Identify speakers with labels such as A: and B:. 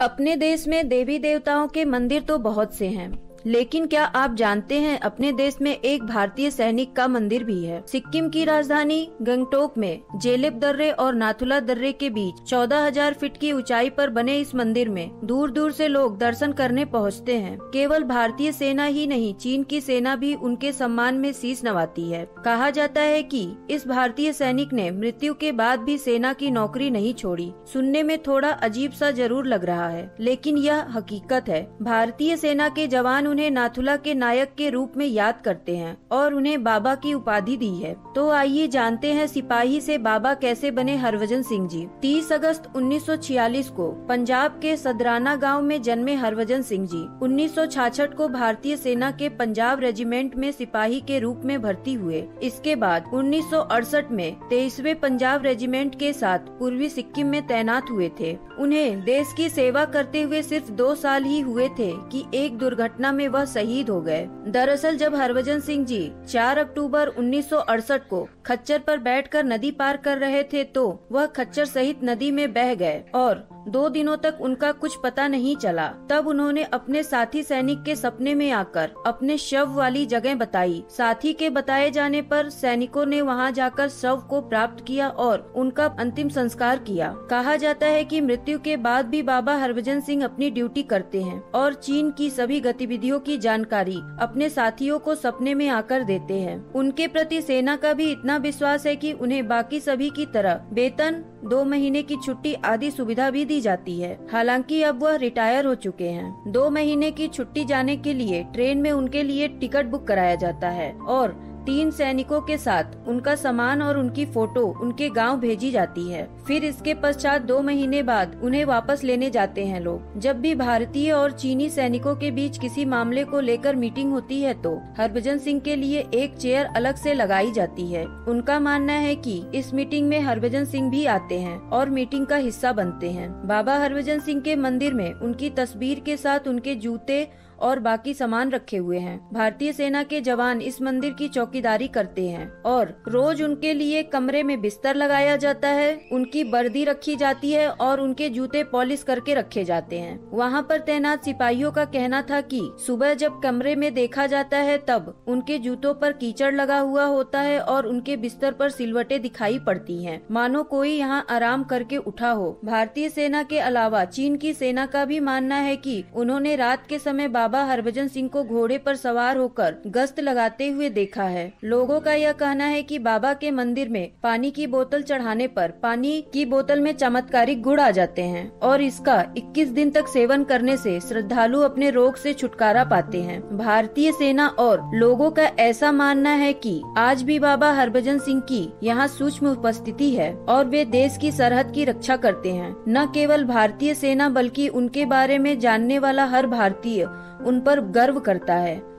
A: अपने देश में देवी देवताओं के मंदिर तो बहुत से हैं। लेकिन क्या आप जानते हैं अपने देश में एक भारतीय सैनिक का मंदिर भी है। सिक्किम की राजधानी गंगटोक में जेलिप दर्रे और नाथुला दर्रे के बीच 14,000 फीट की ऊंचाई पर बने इस मंदिर में दूर दूर से लोग दर्शन करने पहुँचते हैं। केवल भारतीय सेना ही नहीं चीन की सेना भी उनके सम्मान में शीश नवाती है। कहा जाता है कि इस भारतीय सैनिक ने मृत्यु के बाद भी सेना की नौकरी नहीं छोड़ी। सुनने में थोड़ा अजीब सा ज़रूर लग रहा है लेकिन यह हकीकत है। भारतीय सेना के जवान उन्हें नाथुला के नायक के रूप में याद करते हैं और उन्हें बाबा की उपाधि दी है। तो आइए जानते हैं सिपाही से बाबा कैसे बने हरभजन सिंह जी। 30 अगस्त 1946 को पंजाब के सदराना गाँव में जन्मे हरभजन सिंह जी। 1966 को भारतीय सेना के पंजाब रेजिमेंट में सिपाही के रूप में भर्ती हुए। इसके बाद 1968 में तेईसवे पंजाब रेजिमेंट के साथ पूर्वी सिक्किम में तैनात हुए थे। उन्हें देश की सेवा करते हुए सिर्फ़ दो साल ही हुए थे कि एक दुर्घटना में वह शहीद हो गए। दरअसल जब हरभजन सिंह जी 4 अक्टूबर 1968 को खच्चर पर बैठकर नदी पार कर रहे थे तो वह खच्चर सहित नदी में बह गए और दो दिनों तक उनका कुछ पता नहीं चला। तब उन्होंने अपने साथी सैनिक के सपने में आकर अपने शव वाली जगह बताई। साथी के बताए जाने पर सैनिकों ने वहाँ जाकर शव को प्राप्त किया और उनका अंतिम संस्कार किया। कहा जाता है कि मृत्यु के बाद भी बाबा हरभजन सिंह अपनी ड्यूटी करते हैं और चीन की सभी गतिविधियों की जानकारी अपने साथियों को सपने में आकर देते हैं। उनके प्रति सेना का भी इतना विश्वास है कि उन्हें बाकी सभी की तरह वेतन, दो महीने की छुट्टी आदि सुविधा भी दी जाती है। हालाँकि अब वह रिटायर हो चुके हैं। दो महीने की छुट्टी जाने के लिए ट्रेन में उनके लिए टिकट बुक कराया जाता है और तीन सैनिकों के साथ उनका सामान और उनकी फ़ोटो उनके गाँव भेजी जाती है। फिर इसके पश्चात दो महीने बाद उन्हें वापस लेने जाते हैं लोग। जब भी भारतीय और चीनी सैनिकों के बीच किसी मामले को लेकर मीटिंग होती है तो हरभजन सिंह के लिए एक चेयर अलग से लगाई जाती है। उनका मानना है कि इस मीटिंग में हरभजन सिंह भी आते हैं और मीटिंग का हिस्सा बनते हैं। बाबा हरभजन सिंह के मंदिर में उनकी तस्वीर के साथ उनके जूते और बाकी सामान रखे हुए हैं। भारतीय सेना के जवान इस मंदिर की चौकीदारी करते हैं और रोज उनके लिए कमरे में बिस्तर लगाया जाता है, उनकी वर्दी रखी जाती है और उनके जूते पॉलिश करके रखे जाते हैं। वहाँ पर तैनात सिपाहियों का कहना था कि सुबह जब कमरे में देखा जाता है तब उनके जूतों पर कीचड़ लगा हुआ होता है और उनके बिस्तर पर सिलवटे दिखाई पड़ती हैं। मानो कोई यहाँ आराम करके उठा हो। भारतीय सेना के अलावा चीन की सेना का भी मानना है कि उन्होंने रात के समय बाबा हरभजन सिंह को घोड़े पर सवार होकर गश्त लगाते हुए देखा है। लोगों का यह कहना है कि बाबा के मंदिर में पानी की बोतल चढ़ाने पर पानी की बोतल में चमत्कारिक गुड़ आ जाते हैं और इसका 21 दिन तक सेवन करने से श्रद्धालु अपने रोग से छुटकारा पाते हैं। भारतीय सेना और लोगों का ऐसा मानना है कि आज भी बाबा हरभजन सिंह की यहाँ सूक्ष्म उपस्थिति है और वे देश की सरहद की रक्षा करते हैं। न केवल भारतीय सेना बल्कि उनके बारे में जानने वाला हर भारतीय उन पर गर्व करता है।